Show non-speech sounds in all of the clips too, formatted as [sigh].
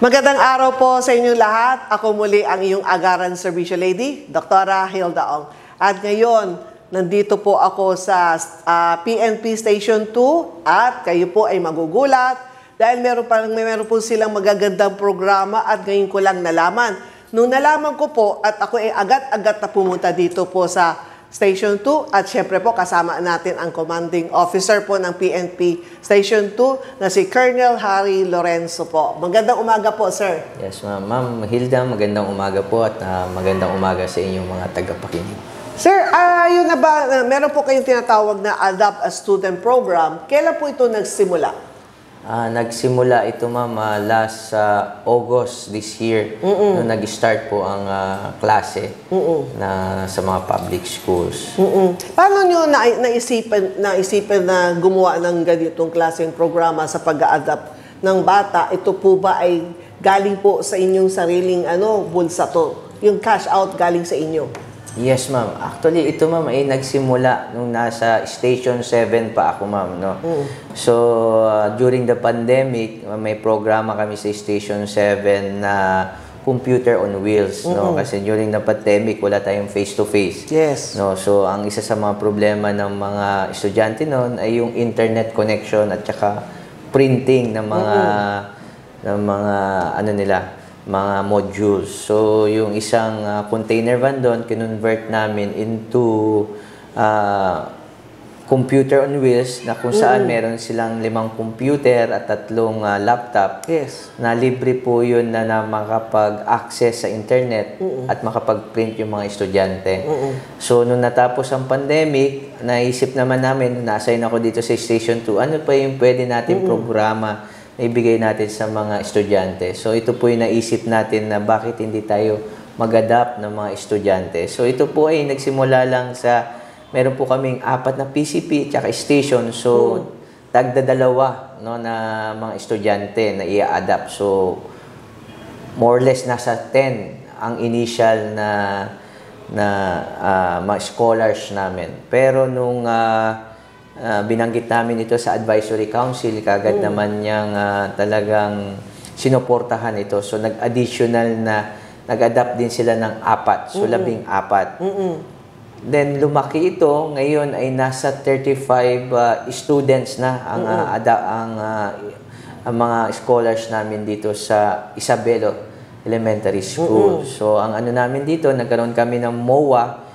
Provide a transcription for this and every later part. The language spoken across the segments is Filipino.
Magandang araw po sa inyong lahat. Ako muli ang iyong agaran servisyo lady, Dr. Hilda Ong. At ngayon, nandito po ako sa ah, PNP Station 2 at kayo po ay magugulat dahil meron pa may meron po silang magagandang programa at ngayon ko lang nalaman. Nung nalaman ko po at ako ay agad-agad na pumunta dito po sa Station 2 at syempre po kasama natin ang commanding officer po ng PNP Station 2 na si Colonel Harry Lorenzo po. Magandang umaga po, sir. Yes, ma'am. Ma'am Hilda, magandang umaga po at ah, magandang umaga sa inyong mga tagapakinig. Sir, yun na ba, ah, meron po kayong tinatawag na Adapt a Student Program. Kailan po ito nagsimula? Ah, nagsimula ito, ma'am, ah, last ah, August this year nung nag-start po ang ah, klase na sa mga public schools. Mm-mm. Paano nyo na, naisipan, naisipan na gumawa ng ganitong klaseng programa sa pag-adapt ng bata? Ito po ba ay galing po sa inyong sariling ano, bulsa to? Yung cash out galing sa inyo? Yes, ma'am. Actually, ito, ma'am, ay nagsimula nung nasa Station 7 pa ako, ma'am, no? So, ah, during the pandemic, may programa kami sa Station 7 na computer on wheels, no? Kasi during the pandemic, wala tayong face-to-face. Yes. No, so ang isa sa mga problema ng mga estudyante noon ay yung internet connection at saka printing ng mga ng mga ano nila, mga modules. So yung isang ah, container van doon kinonvert namin into ah, computer on wheels na kung saan meron silang limang computer at tatlong ah, laptop Yes. na libre po yun na, na makapag-access sa internet at makapag-print yung mga estudyante. So, nung natapos ang pandemic, naisip naman namin, na-assign ako dito sa Station 2, ano pa yung pwede natin programa na ibigay natin sa mga estudyante. So, ito po yung naisip natin na bakit hindi tayo mag-adapt ng mga estudyante. So, ito po ay nagsimula lang sa, meron po kaming apat na PCP tsaka station. So, tagdadalawa no, na mga estudyante na i-adapt. So, more or less nasa 10 ang initial na na ah, mga scholars namin. Pero nung ah, ah, binanggit namin ito sa advisory council, kagad naman niyang ah, talagang sinuportahan ito. So nag-additional na nag-adapt din sila ng apat. So labing apat. Then lumaki ito, ngayon ay nasa 35 uh, students na ang uh, ada- ang uh, ang mga scholars namin dito sa Isabelo Elementary School. So ang ano namin dito, nagkaroon kami ng MOA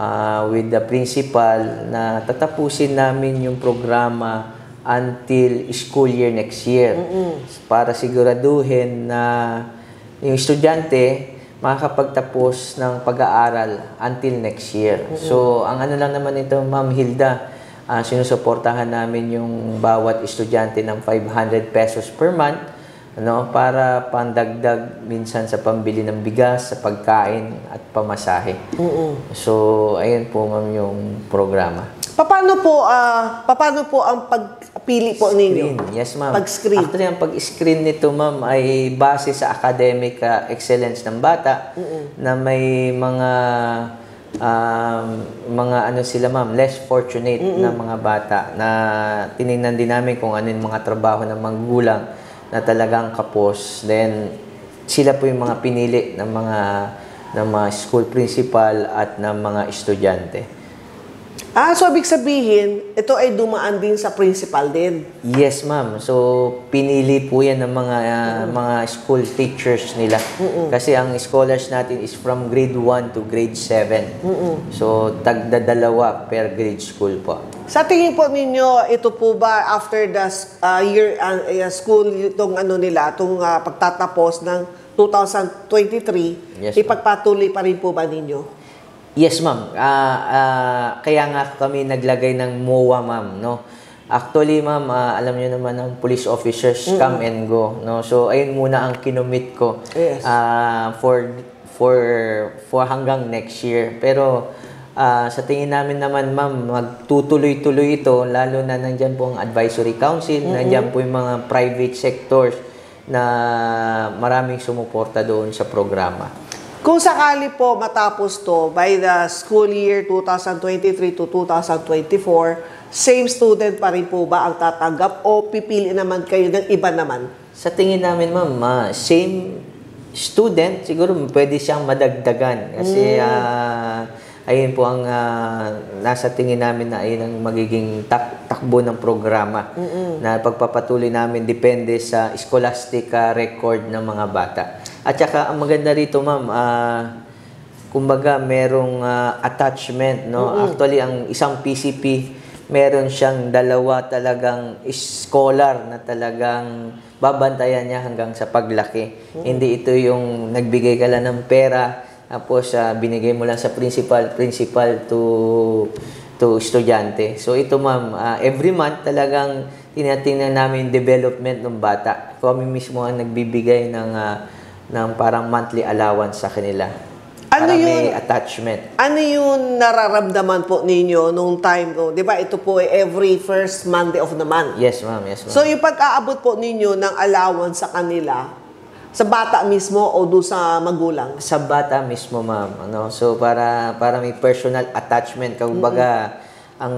uh, with the principal na tatapusin namin yung programa until school year next year. Para siguraduhin na yung estudyante makakapagtapos ng pag-aaral until next year. So, ang ano lang naman ito, Ma'am Hilda, ah, sinusuportahan namin yung bawat estudyante ng 500 pesos per month ano, para pandagdag minsan sa pambili ng bigas, sa pagkain at pamasahe. So, ayun po ma'am yung programa. Paano po, ah, paano po ang pagpili po ninyo? Screen. Yes, ma'am. Pag-screen. Actually, ang pag-screen nito, ma'am, ay base sa academic uh, excellence ng bata na may mga um, mga ano sila, ma'am, less fortunate na mga bata na tiningnan din namin kung ano yung mga trabaho ng mga gulang na talagang kapos. Then, sila po yung mga pinili ng mga ng mga school principal at ng mga estudyante. Ah, so ibig sabihin, ito ay dumaan din sa principal din. Yes, ma'am. So, pinili po yan ng mga uh, mga school teachers nila. Kasi ang scholars natin is from grade 1 to grade 7. So, tagdadalawa per grade school po. Sa tingin po ninyo, ito po ba after the ah, year eh, school itong ano nila, itong ah, pagtatapos ng 2023, Yes, ipagpatuloy pa rin po ba ninyo? Yes, ma'am. Ah, ah, kaya nga kami naglagay ng MOA, ma'am, no? Actually, ma'am, ah, alam niyo naman ang police officers come and go, no? So, ayun muna ang kinumit ko Yes. ah, for for for hanggang next year. Pero ah, sa tingin namin naman, ma'am, magtutuloy-tuloy ito lalo na nandiyan po ang advisory council, nandiyan po yung mga private sectors na maraming sumuporta doon sa programa. Kung sakali po matapos to by the school year 2023 to 2024, same student pa rin po ba ang tatanggap o pipili naman kayo ng iba naman Sa tingin namin, ma'am, ah, same student, siguro pwede siyang madagdagan. Kasi, ah, ayun po ang ah, nasa tingin namin na ayun ang magiging tak- takbo ng programa na pagpapatuloy namin depende sa scholastic ah, record ng mga bata. At saka, ang maganda rito, ma'am, ah, kumbaga merong ah, attachment no? Actually ang isang PCP meron siyang dalawa talagang scholar na talagang babantayan niya hanggang sa paglaki. Hindi ito yung nagbigay ka lang ng pera tapos ah, binigay mo lang sa principal principal to to estudyante. So ito ma'am ah, every month talagang tinatingnan namin yung development ng bata. Kami mismo ang nagbibigay ng ah, ng parang monthly allowance sa kanila Ano para yun? may attachment. Ano yung nararamdaman po ninyo nung time ko? Di ba ito po ay every first Monday of the month. Yes, ma'am. Yes, ma'am. So yung pag-aabot po ninyo ng allowance sa kanila, sa bata mismo o doon sa magulang? sa bata mismo, ma'am. Ano? So, para para may personal attachment. Kumbaga, ang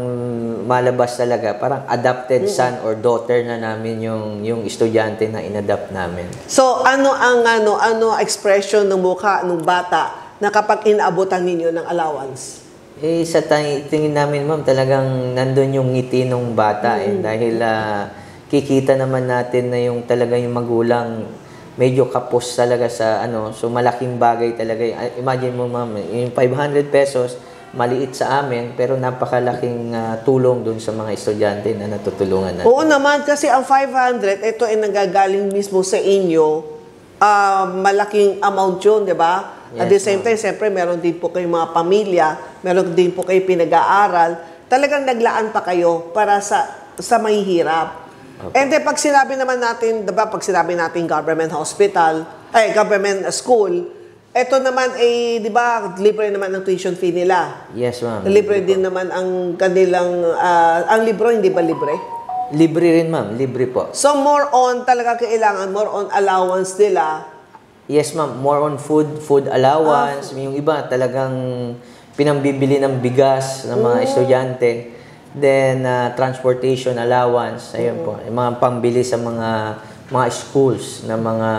malabas talaga, parang adopted son or daughter na namin yung yung estudyante na inadapt namin. So ano ang ano ano expression ng mukha ng bata na kapag inaabotan ninyo ng allowance? Eh, sa tingin namin, ma'am, talagang nandun yung ngiti ng bata eh. Dahil ah, kikita naman natin na yung talaga yung magulang medyo kapos talaga sa ano. So, malaking bagay talaga. Imagine mo, ma'am, yung 500 pesos, maliit sa amin, pero napakalaking ah, tulong dun sa mga estudyante na natutulungan natin. Oo naman kasi ang 500 ito ay nanggagaling mismo sa inyo. ah, malaking amount yun, di ba? At the Yes, same time, siyempre, meron din po kayong mga pamilya, meron din po kayo pinag-aaral. Talagang naglaan pa kayo para sa sa mahihirap. And then, pag sinabi naman natin, di ba, pag sinabi natin government hospital, ay, government school, ito naman ay, di ba, libre naman ang tuition fee nila. Yes, ma'am. Libre din naman ang kanilang, ah, ang libro, hindi ba libre? Libre rin, ma'am. Libre po. So more on talaga kailangan, more on allowance nila. Yes, ma'am. More on food, food allowance. Yung iba talagang pinambibili ng bigas ng mga estudyante. Then, uh, transportation allowance. Ayun po. Yung mga pambili sa mga mga schools na mga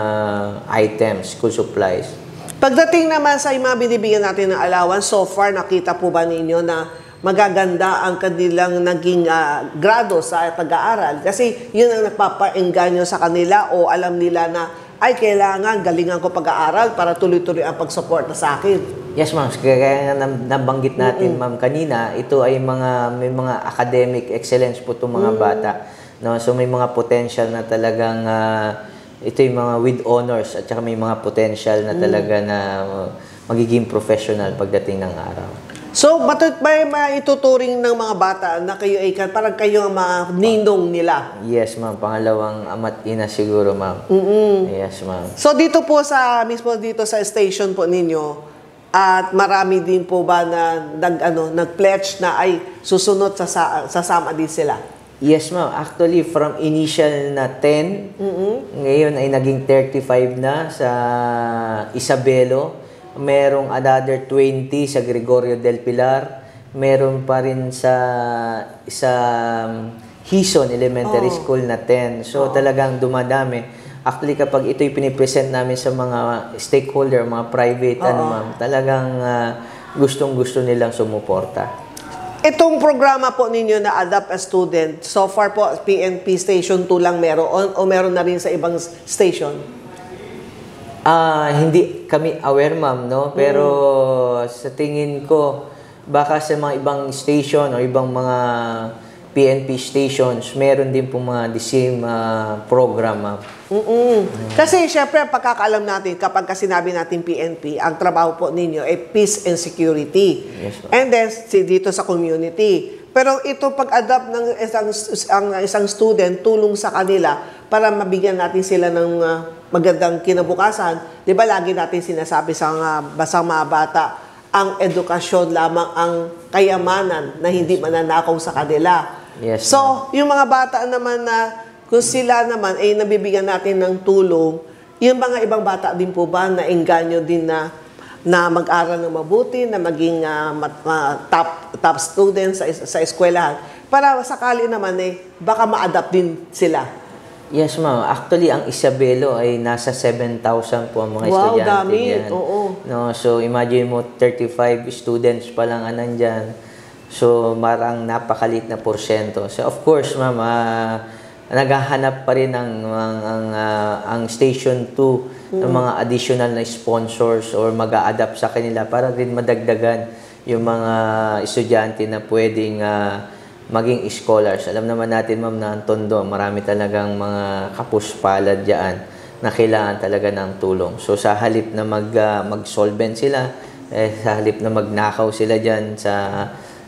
items, school supplies. Pagdating naman sa mga binibigyan natin ng allowance, so far nakita po ba ninyo na magaganda ang kanilang naging ah, grado sa pag-aaral? Kasi yun ang nagpapaengganyo sa kanila o alam nila na ay kailangan galingan ko pag-aaral para tuloy-tuloy ang pag-suporta sa akin. Yes, ma'am. Kaya nga nabanggit natin, ma'am, kanina, ito ay mga may mga academic excellence po itong mga bata. No? So may mga potential na talagang ah, ito yung mga with honors at saka may mga potential na talaga na uh, magiging professional pagdating ng araw. So, matut may maituturing ng mga bata na kayo ay parang kayo ang mga ninong nila. Yes, ma'am. Pangalawang ama't ina siguro, ma'am. Yes, ma'am. So dito po sa mismo dito sa station po ninyo at marami din po ba na nag ano nag-pledge na ay susunod sa sa- sasama din sila. Yes, ma'am. Actually, from initial na 10, ngayon ay naging 35 na sa Isabelo. Merong another 20 sa Gregorio del Pilar. Meron pa rin sa sa Hison Elementary School na 10. So, talagang dumadami. Actually, kapag ito'y pinipresent namin sa mga stakeholder, mga private, ano ma'am, talagang ah, gustong-gusto nilang sumuporta. Itong programa po ninyo na Adapt a Student, so far po PNP Station 2 lang meron o meron na rin sa ibang station? Ah, hindi kami aware, ma'am, no? Pero sa tingin ko, baka sa mga ibang station o ibang mga PNP stations, meron din po mga the same ah, program, ma'am. mm Kasi syempre, pagkakaalam natin, kapag sinabi natin PNP, ang trabaho po ninyo ay peace and security. Yes, ma'am. and then, si dito sa community. Pero ito pag-adapt ng isang, ang isang student, tulong sa kanila para mabigyan natin sila ng ah, magandang kinabukasan. Di ba lagi natin sinasabi sa mga basang mga bata, ang edukasyon lamang ang kayamanan na hindi mananakaw sa kanila. Yes, So, yung mga bata naman na kung sila naman ay nabibigyan natin ng tulong, yung mga ibang bata din po ba na engganyo din na na mag-aral ng mabuti, na maging ah, mat- ah, top top students sa, sa eskwelahan para sakali naman eh baka ma-adapt din sila. Yes, ma'am. Actually, ang Isabelo ay nasa 7,000 po ang mga Wow, estudyante dami. diyan. Oo. No, so imagine mo 35 students pa lang ang nandyan. So marang napakalit na porsyento. So of course, ma'am, ah, naghahanap pa rin ang ang ang, ah, ang Station 2 ng mga additional na sponsors or mag-a-adapt sa kanila para din madagdagan yung mga estudyante na pwedeng ah, maging scholars. Alam naman natin, ma'am, na ang Tondo, marami talagang mga kapuspalad diyan na kailangan talaga ng tulong. So sa halip na mag ah, mag-solvent sila, eh, sa halip na magnakaw sila diyan sa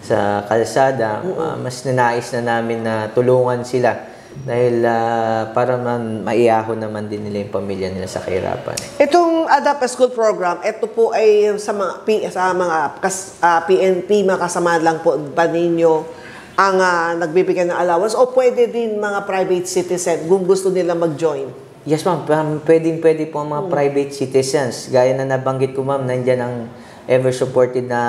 sa kalsada, ah, mas ninais na namin na tulungan sila dahil ah, para man maiyahon naman din nila yung pamilya nila sa kahirapan. Itong Adapt a School program, ito po ay sa mga P, sa mga kas, ah, PNP mga kasama lang po ba ninyo ang ah, nagbibigay ng allowance o pwede din mga private citizen kung gusto nila mag-join? Yes, ma'am. Pwedeng pwede po ang mga private citizens. Gaya na nabanggit ko, ma'am, nandyan ang ever-supported na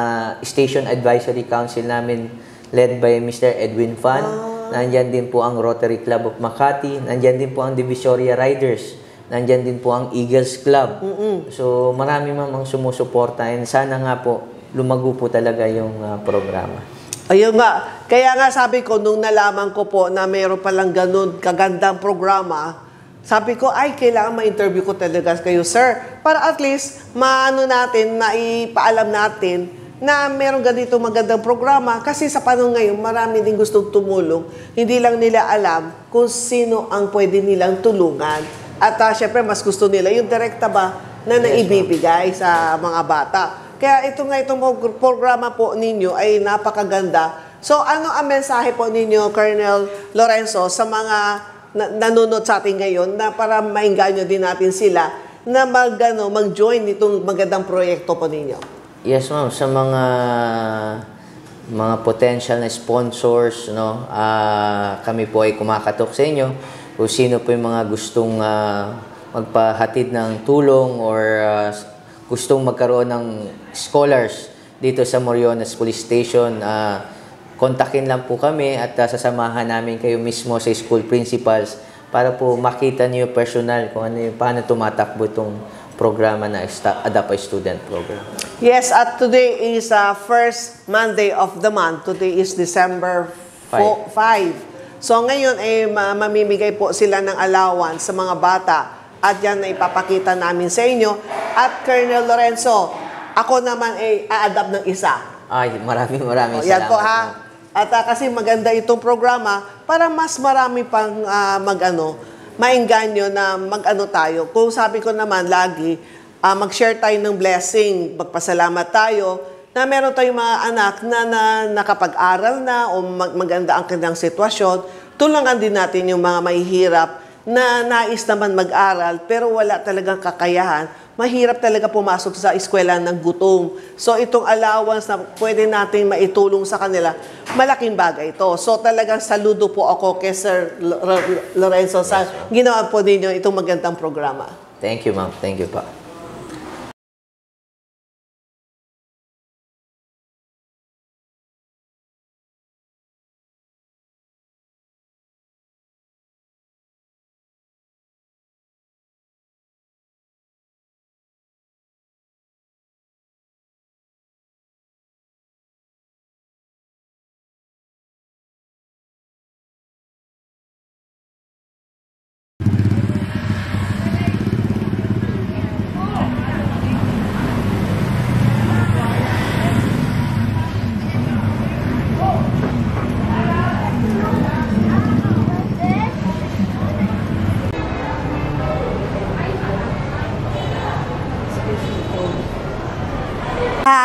Station Advisory Council namin led by Mr. Edwin Fan. Nandyan din po ang Rotary Club of Makati. Nandyan din po ang Divisoria Riders. Nandyan din po ang Eagles Club. So, marami ma'am ang sumusuporta and sana nga po lumago po talaga yung ah, programa. Ayun nga. Kaya nga sabi ko, nung nalaman ko po na mayroon palang ganun kagandang programa, sabi ko, ay, kailangan ma-interview ko talaga kayo, sir. Para at least, maano natin, maipaalam natin na meron ganito magandang programa. Kasi sa panahon ngayon, marami din gustong tumulong. Hindi lang nila alam kung sino ang pwede nilang tulungan. At uh, syempre, mas gusto nila yung direkta ba na naibibigay sa mga bata. Kaya ito nga itong prog- programa po ninyo ay napakaganda. So ano ang mensahe po ninyo, Colonel Lorenzo, sa mga na- nanonood sa atin ngayon na para maingganyo din natin sila na mag, ano, mag-join nitong magandang proyekto po ninyo? Yes, ma'am. Sa mga mga potential na sponsors, no, ah, kami po ay kumakatok sa inyo. Kung sino po yung mga gustong ah, magpahatid ng tulong or ah, gustong magkaroon ng scholars dito sa Moriones Police Station, ah, kontakin lang po kami at ah, sasamahan namin kayo mismo sa school principals para po makita niyo personal kung ano yung, paano tumatakbo itong programa na sta- Adapt a Student Program. Yes, at today is uh, first Monday of the month. Today is December 5. So ngayon ay ma- mamimigay po sila ng allowance sa mga bata at yan ay ipapakita namin sa inyo. At Colonel Lorenzo, ako naman ay a-adapt ng isa. Ay, maraming maraming O, yan salamat. po ha. At ah, kasi maganda itong programa para mas marami pang ah, mag-ano, maingganyo na mag-ano tayo. Kung sabi ko naman lagi, ah, mag-share tayo ng blessing, magpasalamat tayo na meron tayong mga anak na, na nakapag-aral na o mag- maganda ang kanilang sitwasyon. Tulungan din natin yung mga mahihirap na nais naman mag-aral pero wala talagang kakayahan, mahirap talaga pumasok sa eskwela ng gutom. So itong allowance na pwede natin maitulong sa kanila, malaking bagay ito. So talagang saludo po ako kay Sir Lo- Lo- Lorenzo sa ginawa po ninyo itong magandang programa. Thank you, ma'am. Thank you pa.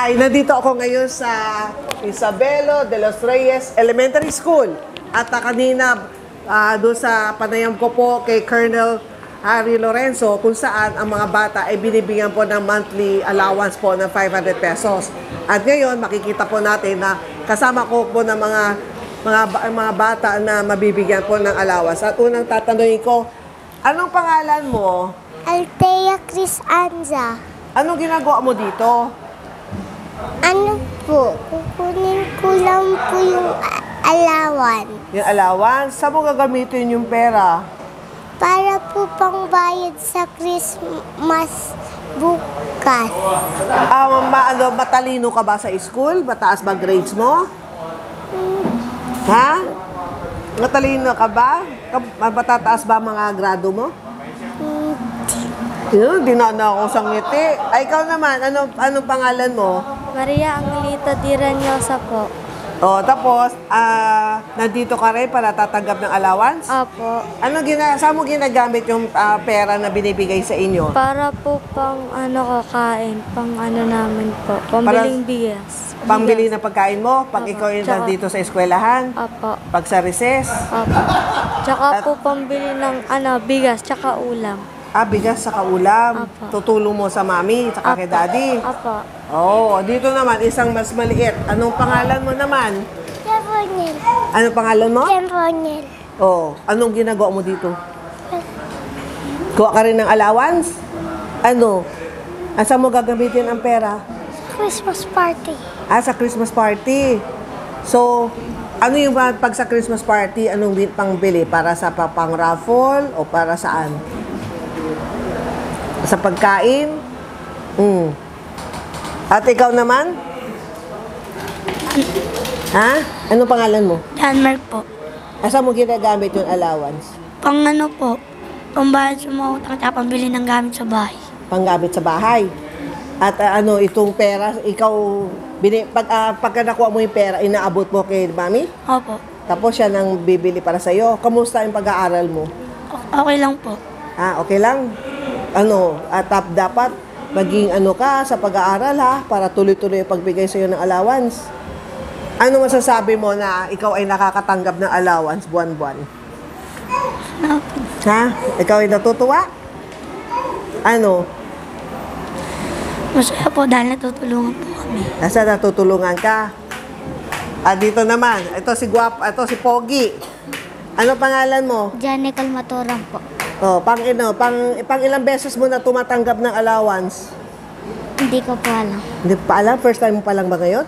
Hi, nandito ako ngayon sa Isabelo de los Reyes Elementary School. At ah, kanina, ah, doon sa panayam ko po kay Colonel Harry Lorenzo, kung saan ang mga bata ay binibigyan po ng monthly allowance po ng 500 pesos. At ngayon, makikita po natin na kasama ko po ng mga mga mga bata na mabibigyan po ng allowance. At unang tatanungin ko, anong pangalan mo? Althea Chris Anza. Anong ginagawa mo dito? Ano po? Kukunin ko lang po yung alawan. Yung allowance, saan mo gagamitin yung pera? po pang bayad sa Christmas bukas. Ah, ma, ano, matalino ka ba sa school? Mataas ba grades mo? Ha? Matalino ka ba? Matataas ba mga grado mo? Yun, di na na ako sa ngiti. Ay, ikaw naman, ano, anong pangalan mo? Maria Angelita Diranyosa po. O, tapos, ah, nandito ka rin para tatanggap ng allowance? Apo. Ano gina, saan mo ginagamit yung ah, pera na binibigay sa inyo? Para po pang ano kakain, pang ano namin po, pambiling bigas. Pambili ng pagkain mo pag Opo. ikaw yung Tsaka- nandito sa eskwelahan? Apo. Pag sa recess? Apo. Tsaka po pambili ng ano, bigas, tsaka ulam. Ah, bigas sa kaulam. Apo. Tutulong mo sa mami, sa kay daddy. Apo. Oo, dito naman, isang mas maliit. Anong pangalan mo naman? Jemronel. Anong pangalan mo? Jemronel. Oo, anong ginagawa mo dito? Kuha ka rin ng allowance? Ano? Asa mo gagamitin ang pera? Christmas party. Ah, sa Christmas party. So, ano yung pag sa Christmas party, anong pangbili? Para sa pa- pang raffle o para saan? Sa pagkain? Mm. At ikaw naman? Ha? Anong pangalan mo? Denmark po. Asa mo ginagamit yung allowance? Pang ano po, pambayad sa mga utang at pambili ng gamit sa bahay. Panggamit sa bahay. At ah, ano, itong pera, ikaw, bini, pag, ah, pagka nakuha mo yung pera, inaabot mo kay mami? Opo. Tapos siya nang bibili para sa iyo. Kamusta yung pag-aaral mo? O- Okay lang po. Ah, okay lang. Ano, at dapat maging ano ka sa pag-aaral ha para tuloy-tuloy yung pagbigay sa iyo ng allowance. Ano masasabi mo na ikaw ay nakakatanggap ng allowance buwan-buwan? Ha? Ikaw ay natutuwa? Ano? Masaya po dahil natutulungan po kami. Nasa natutulungan ka? Ah, dito naman. Ito si Guap, ito si Pogi. Ano pangalan mo? Janet Calmatoran po. Oh, pang ino, pang pang ilang beses mo na tumatanggap ng allowance? Hindi ko po alam. Hindi pa alam, first time mo pa lang ba ngayon?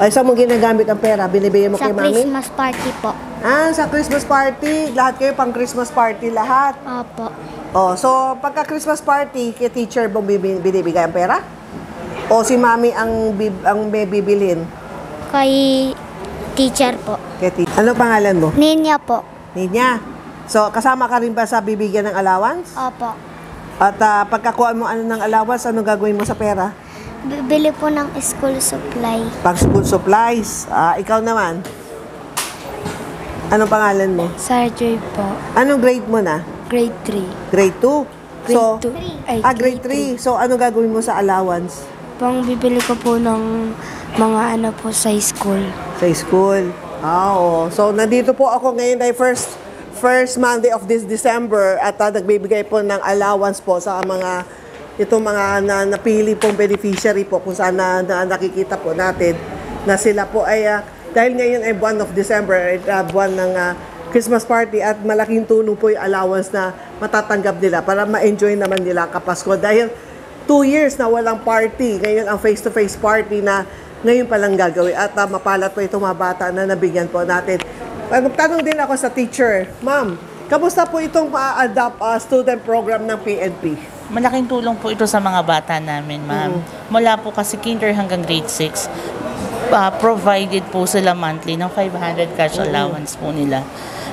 Ay, saan mo ginagamit ang pera? Binibigyan mo Sa kay mami? Christmas party po. Ah, sa Christmas party. Lahat kayo pang Christmas party, lahat. Opo. Oh, so pagka Christmas party, kay teacher mo binibigay ang pera? O si mami ang bib, ang may bibilin? Kay teacher po. Kay ti- ano pangalan mo? Ninya po. Ninya. So, kasama ka rin ba sa bibigyan ng allowance? Opo. At ah, pagkakuha mo ano ng allowance, ano gagawin mo sa pera? Bibili po ng school supply. Pang school supplies. Ah, ikaw naman. Anong pangalan mo? Sarjoy po. Anong grade mo na? Grade 3. Grade 2? so, Grade 2. Ay, ah, grade 3. So, ano gagawin mo sa allowance Pang bibili ko po ng mga ano po sa school. sa school? Ah, oo. So, nandito po ako ngayon ay first first Monday of this December at ah, nagbibigay po ng allowance po sa mga itong mga na, napili pong beneficiary po kung saan na, na- nakikita po natin na sila po ay ah, dahil ngayon ay buwan of December, ah, buwan ng ah, Christmas party at malaking tulong po yung allowance na matatanggap nila para ma-enjoy naman nila kapasko dahil two years na walang party. Ngayon ang face-to-face party na ngayon pa lang gagawin. At uh, mapalat po itong mga bata na nabigyan po natin. Tanong, tanong din ako sa teacher, Ma'am, kamusta po itong ma-adopt uh, student program ng PNP? Malaking tulong po ito sa mga bata namin, ma'am. Mula po kasi kinder hanggang grade 6, ah, provided po sila monthly ng 500 cash allowance po nila.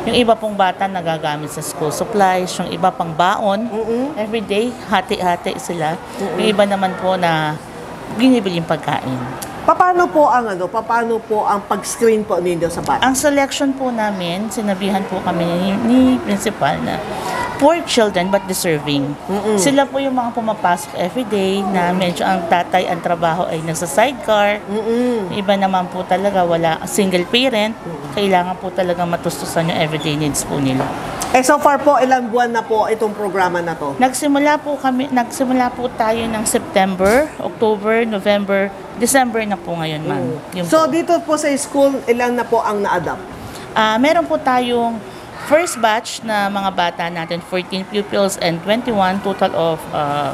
Yung iba pong bata nagagamit sa school supplies, yung iba pang baon, everyday, hati-hati sila. Yung iba naman po na binibili yung pagkain. Paano po ang ano, paano po ang pag-screen po ninyo sa bata? Ang selection po namin, sinabihan po kami ni, ni principal na poor children but deserving. Sila po yung mga pumapasok everyday na medyo ang tatay ang trabaho ay nasa sidecar. Yung Iba naman po talaga wala single parent. Kailangan po talaga matustusan yung everyday needs po nila. Eh so far po, ilang buwan na po itong programa na to? Nagsimula po kami, nagsimula po tayo ng September, October, November, December na po ngayon, ma'am. Yung So dito po sa school, ilang na po ang na-adopt? Ah, meron po tayong first batch na mga bata natin, 14 pupils and 21, total of ah,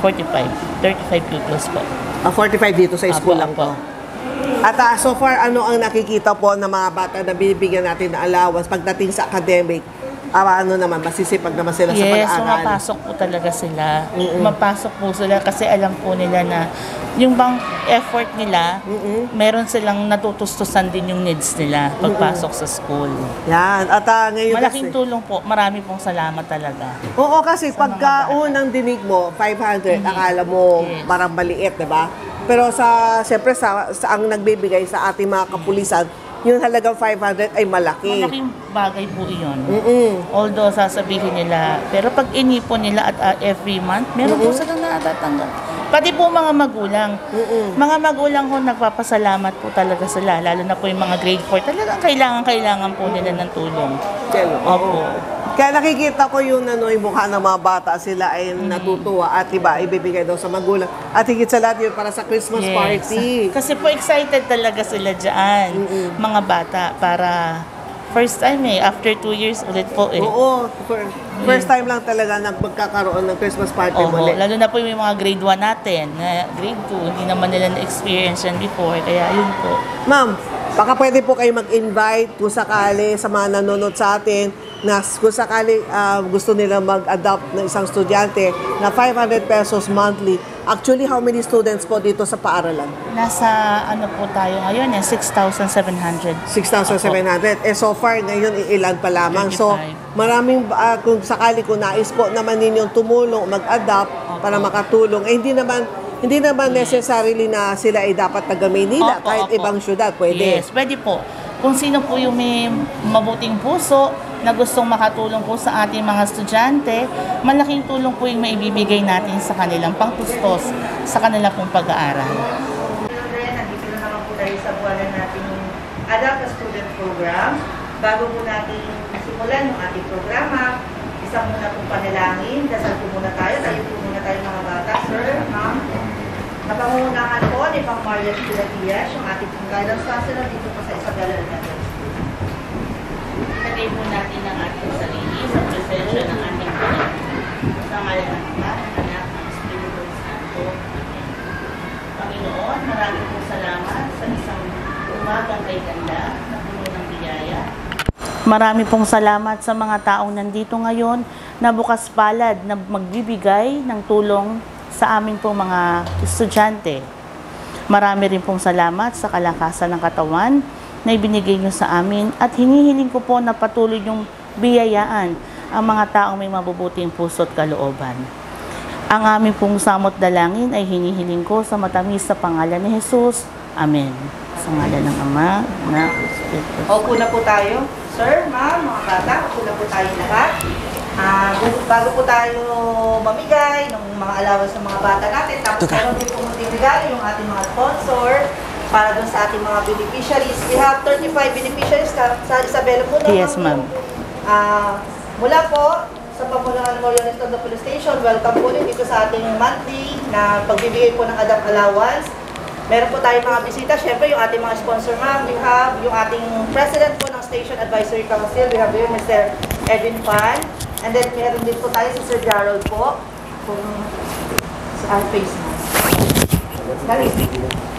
45, 35 pupils po. Ah, 45 dito sa school Apo, lang apo. po. At ah, so far, ano ang nakikita po ng mga bata na binibigyan natin ng allowance pagdating sa academic? Ano naman, masisipag naman sila sa Yes, pag-aaral. pumapasok po talaga sila. Pumapasok po sila kasi alam po nila na yung bang effort nila, meron silang natutustusan din yung needs nila pagpasok sa school. Yan. At ah, ngayon Malaking kasi, tulong po. Marami pong salamat talaga. Oo, kasi pagka unang dinig mo, 500, akala mo Yes. parang maliit, di ba? Pero sa, siyempre, sa, sa ang nagbibigay sa ating mga kapulisan, yung halagang 500 ay malaki. Malaking bagay po iyon. Mm-mm. Although sasabihin nila, pero pag inipon nila at ah, every month, meron po silang natatanggap. Pati po mga magulang. Mga magulang ko nagpapasalamat po talaga sila, lalo na po yung mga grade 4. Talagang kailangan-kailangan po nila ng tulong. Opo. Kaya nakikita ko yung, ano, yung mukha ng mga bata, sila ay natutuwa at iba, ibibigay daw sa magulang. At higit sa lahat yun para sa Christmas Yes. party. Kasi po excited talaga sila dyan, mga bata, para first time eh, after two years ulit po eh. Oo, fir- first time lang talaga na magkakaroon ng Christmas party Oho, muli. lalo na po yung mga grade 1 natin, na grade 2, hindi naman nila na-experience yan before, kaya yun po. Ma'am, baka pwede po kayo mag-invite kung sakali sa mga nanonood sa atin na kung sakali ah, gusto nila mag-adopt ng isang estudyante na 500 pesos monthly. Actually, how many students po dito sa paaralan? Nasa ano po tayo ngayon eh, 6,700. 6,700. Eh, so far, ngayon, ilan pa lamang. So, 25. maraming, ah, kung sakali kung nais po naman ninyong tumulong, mag-adapt para makatulong, eh, hindi naman, hindi naman necessarily na sila ay dapat taga Maynila, Opo, kahit opo. ibang syudad, pwede. Yes, pwede po. Kung sino po yung may mabuting puso na gustong makatulong po sa ating mga estudyante, malaking tulong po yung maibibigay natin sa kanilang pangtustos sa kanilang pong pag-aaral. Nandito na naman po tayo sa buwanan nating Adapt a Student Program. Bago po natin simulan yung ating programa, isang muna pong panalangin. Dasal po muna tayo. Tayo po muna tayo mga bata. Sir, ma'am. Napangungunahan po ni Pang Maria Pilatias, yung ating guidance counselor dito po sa Isabela Elementary School. Ilagay po natin ang ating sarili sa presensya ng ating Panginoon. Sa ng Ama, ng Anak, ng Espiritu Santo. Amen. Panginoon, maraming po salamat sa isang umagang kay ganda na puno ng biyaya. Marami pong salamat sa mga taong nandito ngayon na bukas palad na magbibigay ng tulong sa amin pong mga estudyante. Marami rin pong salamat sa kalakasan ng katawan na ibinigay nyo sa amin at hinihiling ko po na patuloy yung biyayaan ang mga taong may mabubuting puso at kalooban. Ang aming pong samot dalangin ay hinihiling ko sa matamis sa pangalan ni Jesus. Amen. Sa ngalan ng Ama, na Espiritu Opo na po tayo. Sir, ma'am, mga bata, opo na po tayo lahat. Ah, bago- po tayo mamigay ng mga allowance ng mga bata natin, tapos meron din po magbibigay yung ating mga sponsor para dun sa ating mga beneficiaries. We have 35 beneficiaries sa, sa Isabela po. no, Yes, ma'am. Ah, mula po sa Pamulangan Memorial Estado Police Station, welcome po dito sa ating monthly na pagbibigay po ng adapt allowance. Meron po tayong mga bisita. Siyempre, yung ating mga sponsor, ma'am. We have yung ating president po ng Station Advisory Council. We have here Mr. Edwin Pan. And then, meron din po tayo si Sir Gerald po. Kung sa our face mo. Dali.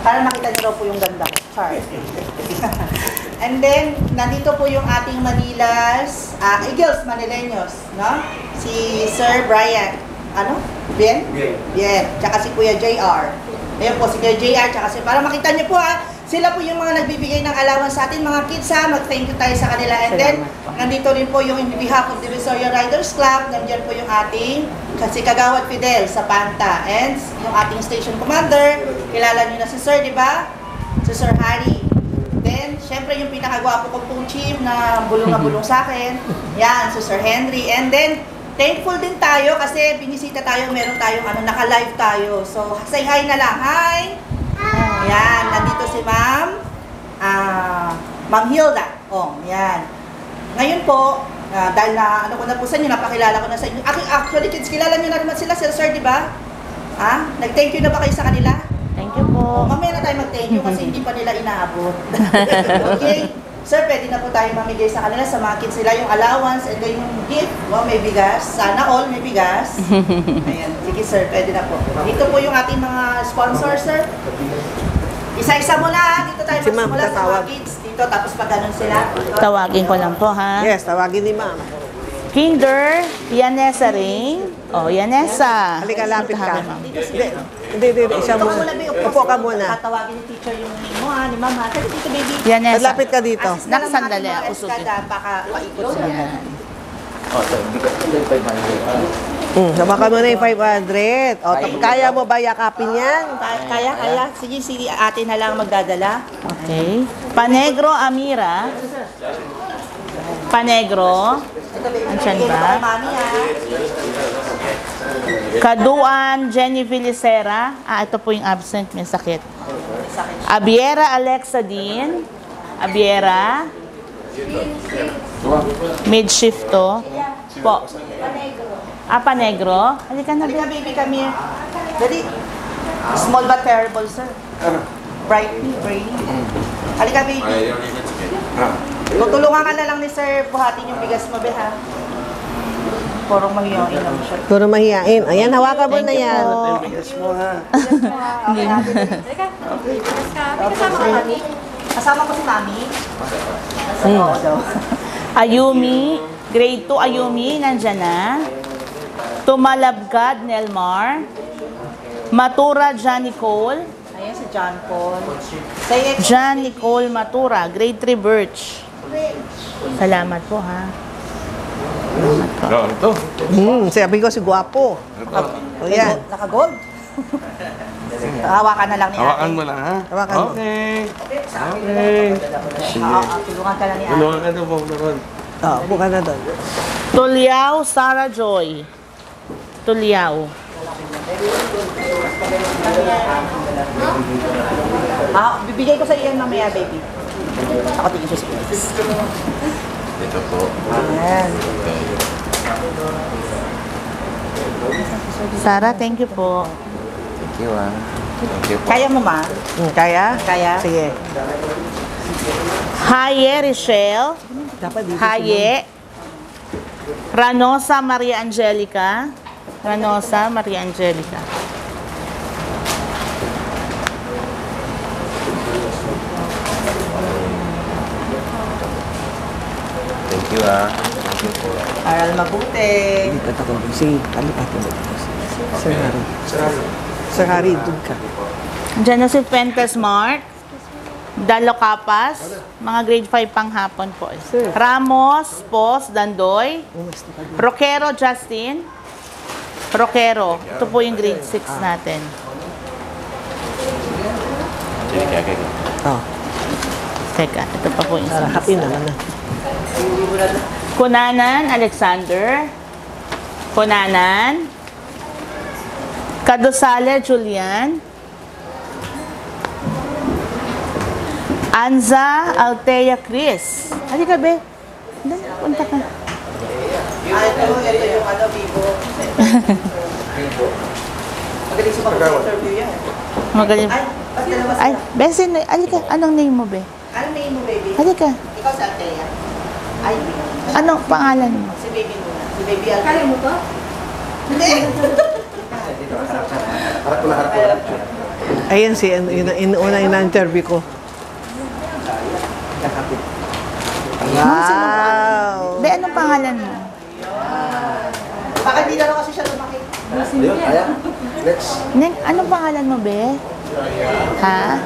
Para makita niyo po yung ganda. Char. [laughs] And then, nandito po yung ating Manilas, ah, Eagles Manileños, no? Si Sir Brian, ano? Bien? Bien. Tsaka si Kuya JR. Ayun po, si Kuya JR, tsaka si, para makita niyo po ha, sila po yung mga nagbibigay ng allowance sa atin, mga kids ha, mag-thank you tayo sa kanila. And then, nandito rin po yung in behalf of Divisoria Riders Club, nandiyan po yung ating, kasi Kagawad Fidel sa Panta, and yung ating station commander, kilala niyo na si Sir, di ba? Si Sir Harry. Then, syempre yung pinakagwapo kong pong chief na bulong na bulong sa akin. [laughs] Yan, si Sir Henry. And then, thankful din tayo kasi binisita tayo, meron tayong ano, naka-live tayo. So, say hi na lang. Hi! Yan, nandito si Ma'am. Ah, Ma'am Hilda. Oh, yan. Ngayon po, ah, dahil na ano ko na po sa inyo, napakilala ko na sa inyo. Actually, actually kids, kilala niyo na naman sila, Sir Sir, di ba? Ha? Nag-thank you na ba kayo sa kanila? Thank you Oh, po. mamaya na tayo mag-thank you kasi hindi pa nila inaabot. [laughs] okay? Sir, pwede na po tayo mamigay sa kanila sa mga kids nila yung allowance and then yung gift. Wow, may bigas. Sana all may bigas. [laughs] Ayan. Sige sir, pwede na po. Dito po yung ating mga sponsors, sir. Isa-isa muna. ha. Dito tayo Si ma'am, magsimula sa mga kids. Dito, tapos pag ganun sila. Tawagin ko lang po ha. Yes, tawagin ni ma'am. Kinder, Yanesa Rain. Oh, Yanesa. Halika, lapit ka. Mo, ma'am. Hindi, hindi, hindi. Siya muna. Upo ka muna. Tatawagin ni teacher yung name mo, ha, ni mama. Sabi dito, baby. Yanesa. Lapit ka dito. Na Nakasandali, eskada, baka paikot sila. Yan. Oh, hindi ka hindi ka 500. Hmm, sama ka muna yung 500. O, kaya mo ba yakapin yan? Kaya, kaya, kaya. Sige, sige, ate na lang magdadala. Okay. Panegro Amira. Panegro. Andiyan mo ba? ha. Kaduan Jenny Vilicera. Ah, ito po yung absent. May sakit. Abiera Alexa Dean. Abiera. Mid-shift to. Po. Ah, Panegro. Halika na. Halika, baby, kami. Dali. Small but terrible, sir. Bright, brainy. Halika, baby. Tutulungan ka na lang ni sir buhatin yung bigas mo, be, ha? Porong mahiyain lang siya. Puro mahihain. Ayan, hawakan mo Thank na you yan. po. Kasama ka, mami? Kasama ko si mami? Hmm. Oo daw. Ayumi. Grade 2 Ayumi. Nandyan na. Tumalabgad Nelmar. Matura John Nicole. Ayan si John Paul. John Nicole Matura, grade 3 Birch. Salamat po ha. Ano to? Hmm, sabi ko si Guwapo. O yan. Naka-gold. Hawakan na lang ni Hawakan mo lang, ha? Hawakan mo. Okay. Okay. Oo, oo, tulungan ka lang ni ate. Tulungan ka na po, Meron. O, buka na doon. Tuliao Sarah Joy. Tuliao. Ah, bibigay ko sa iyo yan mamaya, baby. Ako tingin sa space. Ito po. Ayan. Sarah, thank you po. Thank you, ah. Thank you po. Kaya mo, ma? Kaya? Kaya? Sige. Haye Richelle. Haye. Ranosa Maria Angelica. Ranosa Maria Angelica. Thank you, ah. Thank you po. Aral mabuti. Si, alipat mo. Sir Harry. Sir Harry, doon ka. Diyan na si Pentes Mark. Dalo Capas. Mga grade 5 pang hapon po. Sir. Ramos, Pos, Dandoy. Roquero Justin. Roquero. Ito po yung grade 6 natin. Oh, Teka, ito pa po yung para happy naman na. Kunanan, Alexander. Kunanan. Kadosale, Julian. Anza Altea Chris. Halika, be. Punta ka. Ah, ito, ito yung ano, Vivo. Magaling sa pag-interview yan. Magaling. Ay, ba't dalawa Ay, sila? Besin, halika. Anong name mo, be? Anong name mo, baby? Halika. Ikaw si Althea. Ay, Anong pangalan mo? si baby muna. Si baby Althea. Kaya mo to? Hindi. Ayan si, yun, yun, yun, una ina-interview ko. Wow! Be, anong pangalan mo? Baka hindi na kasi siya lumaki. Neng, anong pangalan mo, be? Ha?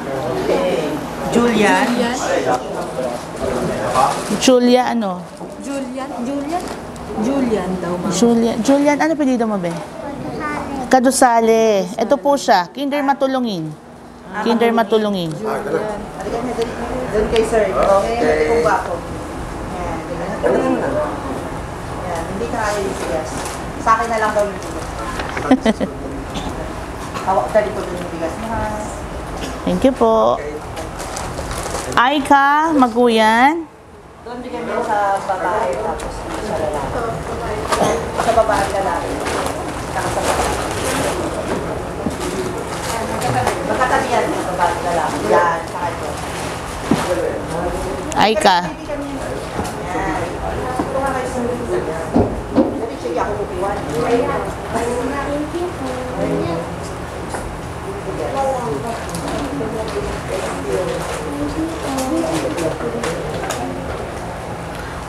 Julian. Julia, ano? Julian? Julian? Julian daw, ma'am. Julian, Julian, ano pilido mo, be? Kadusale. Ito po siya, Kinder Matulungin. Kinder Matulungin. Doon kay sir. Okay. Kung bako. Yan. Hindi ka kaya yung bigas. Sa akin na lang daw yung bigas. [laughs] Hawak dali ko doon yung bigas mo, ha? Thank you po. Aika, Maguyan. Doon bigyan mo sa babae tapos sa lalaki. Sa babae lalaki. Saka sa babae. Magkatabi yan sa babae lalaki. Yan, saka. Yan. Tulungan kayo sa Dali, sige ako kukuhan.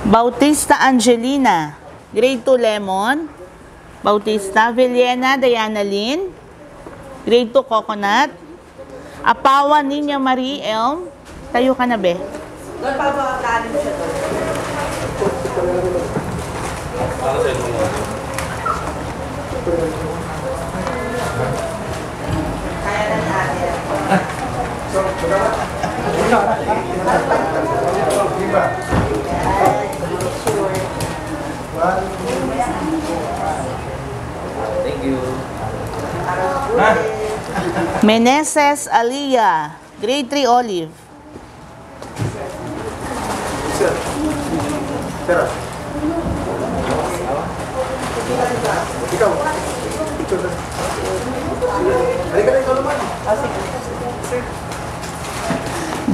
Bautista Angelina. Grade 2 Lemon. Bautista. Villena Diana Lynn. Grade 2 Coconut. Apawa Ninya Marie Elm. Tayo ka na, be. Doon pa ba kaanin mo siya doon? Kaya na. Meneses Aliyah. Grade 3 Olive.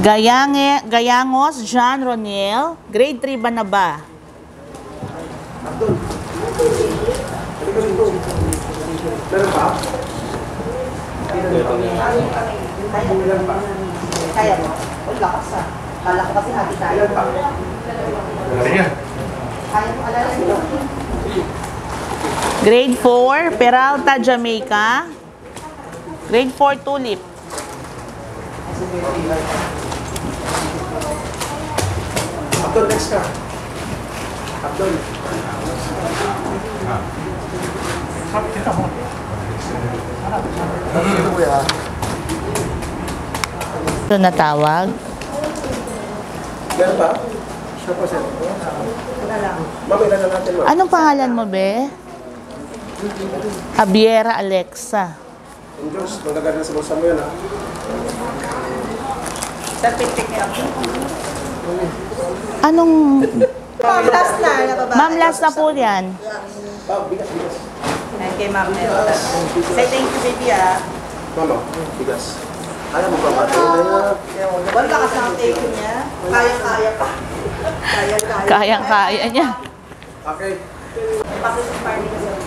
Gayange, Gayangos John Roniel. Grade 3 ba na ba? Kaya mo? Ang lakas ah. Kala ko kasi hati tayo. Kaya mo alala nyo. Grade 4, Peralta, Jamaica. Grade 4, Tulip. Abdul, next ka. Abdul. Dito kuya. Ito natawag. Meron ba? Siya po, sir. Wala lang. Ma'am, ilan na natin, ma'am? Anong pangalan mo, be? Javiera Alexa. Yung Diyos, magagal na sa bulsa mo yun, ah. ha? Sa niya ako. Anong... Ma'am, last na. Ma'am, last na po yan. Ma'am, bigas, bigas. Okay, ma'am. Say thank you, baby, ha? Mama, bigas. Kaya mo ba ba? Wala ka sa thank you niya. Kaya-kaya pa. Kaya-kaya. Kaya-kaya niya. Okay. Pakisipar niya.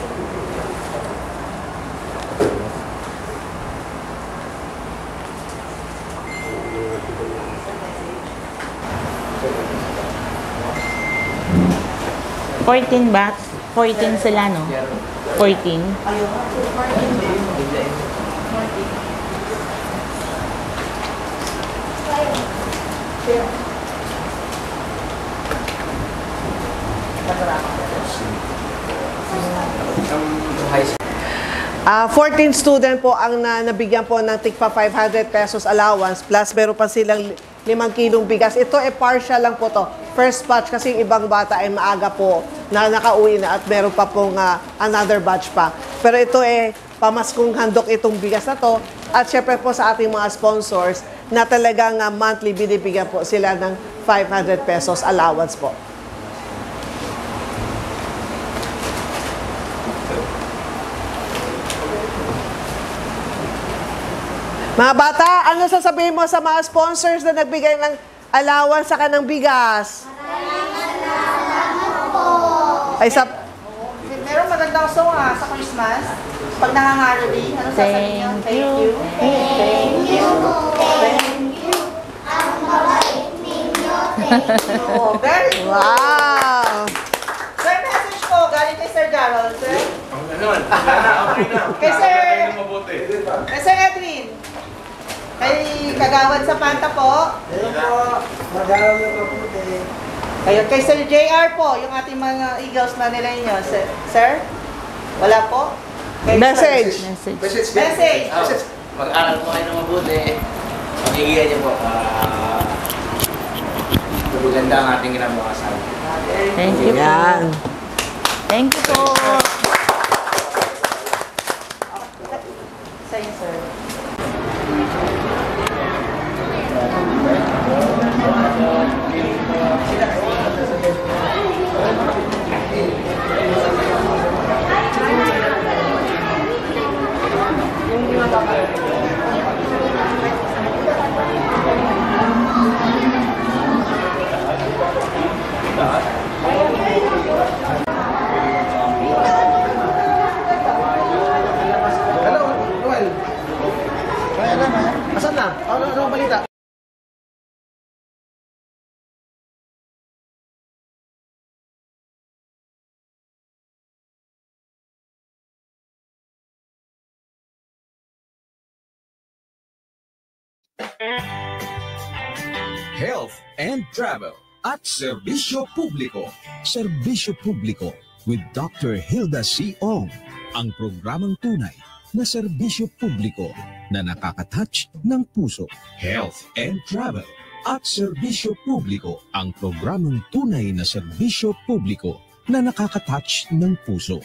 14 ba? 14 sila, no? 14. 14. Uh, 14 student po ang na, nabigyan po ng tigpa 500 pesos allowance plus meron pa silang 5 kilong bigas. Ito e partial lang po to. First batch kasi yung ibang bata ay maaga po na nakauwi na at meron pa pong ah, another batch pa. Pero ito eh pamaskong handok itong bigas na to at syempre po sa ating mga sponsors na talagang ah, monthly binibigyan po sila ng 500 pesos allowance po. Mga bata, ano sasabihin mo sa mga sponsors na nagbigay ng allowance sa kanang bigas? Ay, sa, Meron magandang song ah, sa Christmas. Pag nangangaroling, ano sasabihin niyo? Thank you. Thank you. Thank you. Oh, very good. wow! Sir, message po, galing kay Sir Gerald, sir. Kay Sir, kay Sir Edwin. Kay Kagawad sa Panta po. Mag-aaral na mabuti. Kayo, kay Sir JR po, yung ating mga Eagles na nila inyo. Sir, sir? Wala po? Kay Message. Message. Message. Message. Message. Mag-aral po kayo ng mabuti. Magiging niyo po para maganda ang ating kinabukasan. Thank you po. Yan. Thank you po. And Travel at Serbisyo Publiko. Serbisyo Publiko with Dr. Hilda C. Ong. Ang programang tunay na serbisyo publiko na nakakatouch ng puso. Health and Travel at Serbisyo Publiko. Ang programang tunay na serbisyo publiko na nakakatouch ng puso.